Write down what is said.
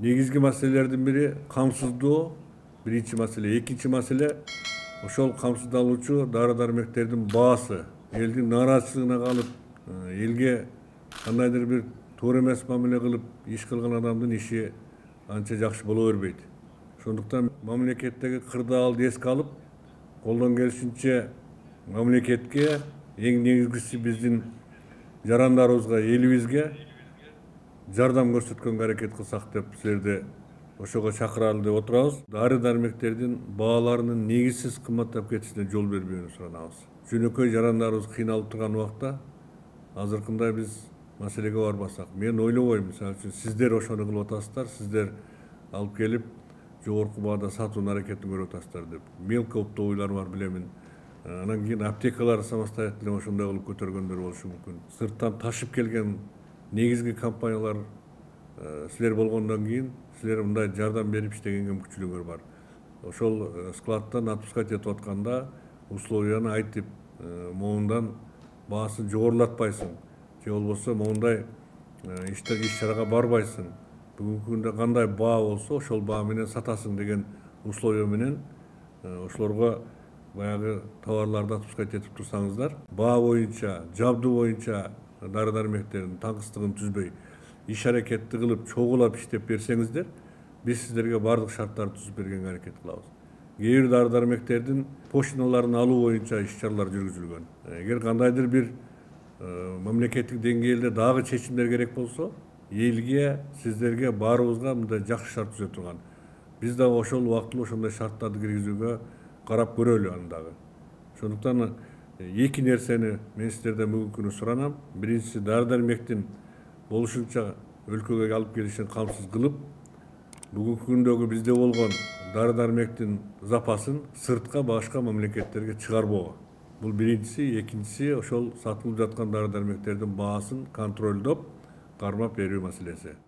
негизги маселелердин бири камсыздоо биринчи маселе экинчи маселе ошол камсыздалуучу дары дармектердин баасы элдин нааразычылыгына калып элге кандайдыр бир туура эмес мамиле кылып иш кылган адамдын иши анча жакшы боло бербейт ошондуктан мамлекеттеги кырдаалды эске алып колдон келишинче мамлекетке эң негизгиси биздин жарандарыбызга элибизге жардам көрсөткөнгө аракет кылсак деп силерди ошого чакыралы деп отурабыз. Дары дармектердин бааларынын негизсиз кымбаттап кетишине жол бербөөнү суранабыз. Жөнөкөй жарандарыбыз кыйналып турган убакта азыркындай биз маселеге барбасак. Мен ойлобойм мисалы үчүн сиздер ошону кылып атасыздар сиздер алып келип жогорку баада сатуунун аракетин көрүп атасыздар деп. Мелко оптовыйлар бар билемин. Анан кийин аптекалар самостоятельно ошондой кылып көтөргөндөр болушу мүмкүн. Сырттан ташып келген негизги компаниялар силер болгондон кийин силер мындай жардам берип иштегенге мүмкүнчүлүгүңөр бар. Ошол складтан отпускать этип атканда условияны айтып моундан баасын жогорулатпайсың. Же болбосо моундай иш чарага барбайсың. Бүгүнкү күндө кандай баа болсо ошол баа менен сатасың деген условия менен ошолорго баягы товарларды отпускать этип турсаңыздар баа боюнча жабдуу боюнча дары дармектердин таңкыстыгын түзбөй иш аракетти кылып чогулап иштеп берсеңиздер биз сиздерге баардык шарттарды түзүп бергенге аракет кылабыз кээ бир дары дармектердин пошлиналарын алуу боюнча иш чаралар жүргүзүлгөн эгер кандайдыр бир мамлекеттик деңгээлде дагы чечимдер керек болсо элге сиздерге баарыбызга мындай жакшы шарт түзө турган биз дагы ошол убактылуу ошондой шарттарды киргизүүгө карап көрөлү аны дагы ошондуктан эки нерсени мен сиздерден бүгүнкү күнү суранам биринчиси дары дармектин болушунча өлкөгө алып келишин камсыз кылып бүгүнкү күндөгү бизде болгон дары дармектин запасын сыртка башка мамлекеттерге чыгарбоо бул биринчиси экинчиси ошол сатылып жаткан дары дармектердин баасын контролдоп кармап берүү маселеси